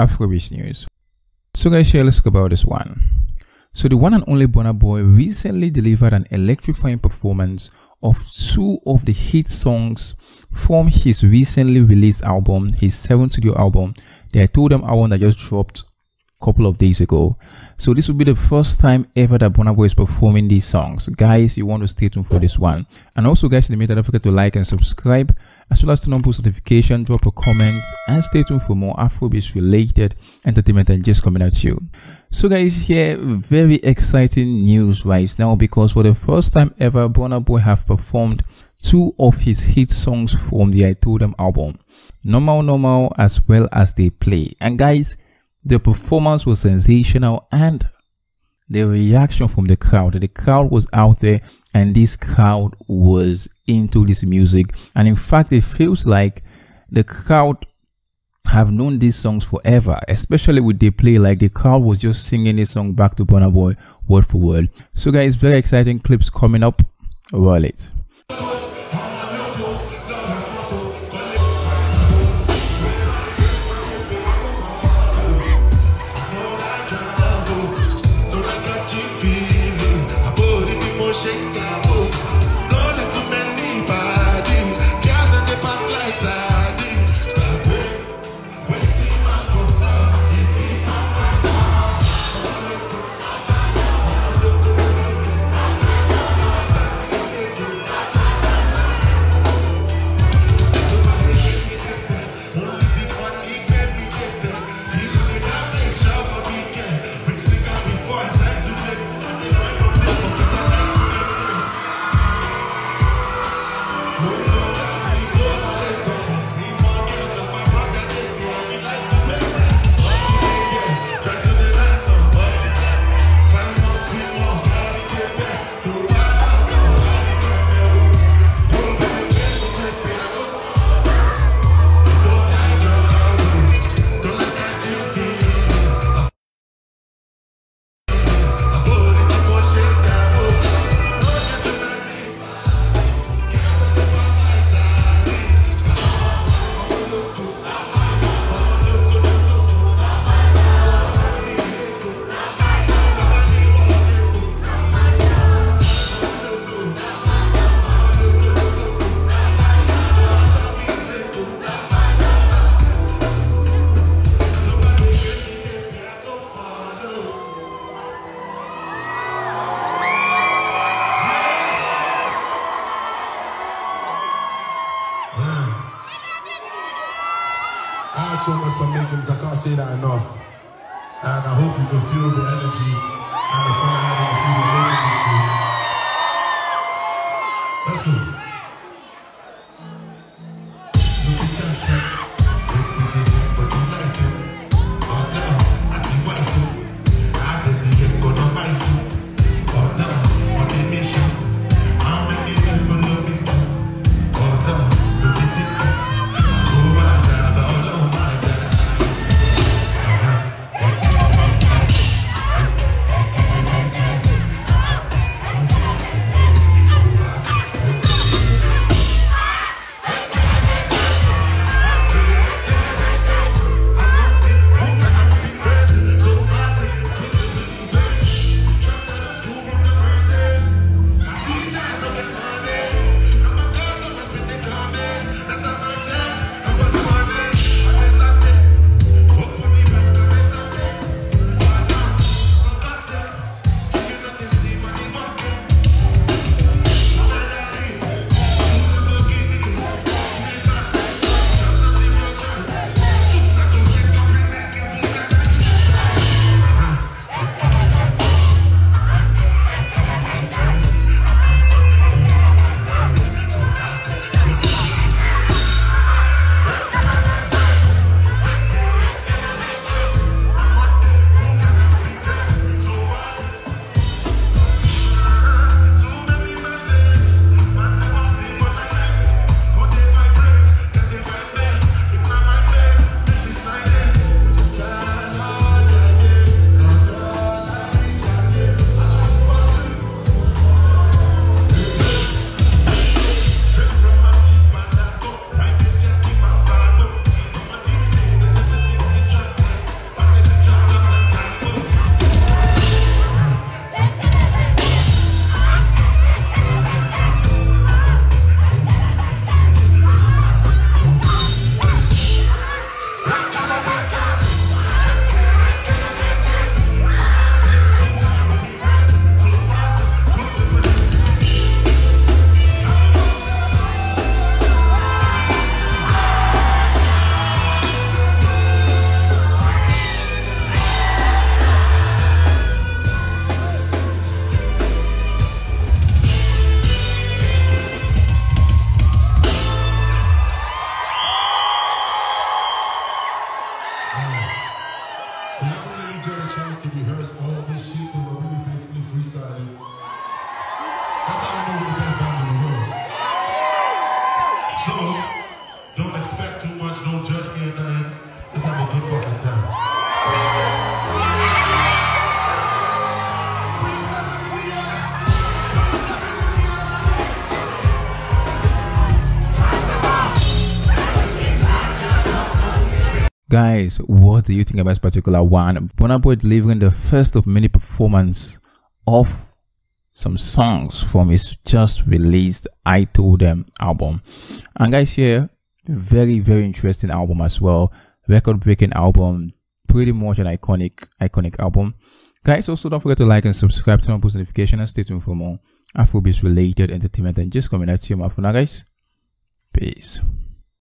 Afrobeatz News. So guys, here let's talk about this one. So the one and only Burna Boy recently delivered an electrifying performance of two of the hit songs from his recently released album, his seventh studio album, the I Told Them album that just dropped couple of days ago. So this will be the first time ever that Burna Boy is performing these songs. Guys, you want to stay tuned for this one. And also guys, in the meantime, don't forget to like and subscribe, as well as turn on post notification, drop a comment, and stay tuned for more Afrobeats related entertainment and just coming at you. So guys, here very exciting news right now because for the first time ever, Burna Boy have performed two of his hit songs from the I Told Them album, Normal Normal as well as Dey Play. And guys, the performance was sensational and the reaction from the crowd. The crowd was out there and this crowd was into this music. And in fact, it feels like the crowd have known these songs forever, especially with Dey Play like the crowd was just singing this song back to Burna Boy word for word. So guys, very exciting clips coming up. Roll it. shake that I had so much fun making this, I can't say that enough. And I hope you can feel the energy and the fun I had in the studio this. Let's go. We're the best band in the world. So, don't expect too much, don't judge me or nothing. Uh, just have a good fucking time. Guys, what do you think about this particular one? Boy delivering the first of many performance of some songs from his just released I Told Them album. And guys, here, very, very interesting album as well. Record breaking album, pretty much an iconic, iconic album. Guys, also don't forget to like and subscribe, turn on post notification, and stay tuned for more Afrobeats related entertainment and just coming at you, my for now, guys. Peace.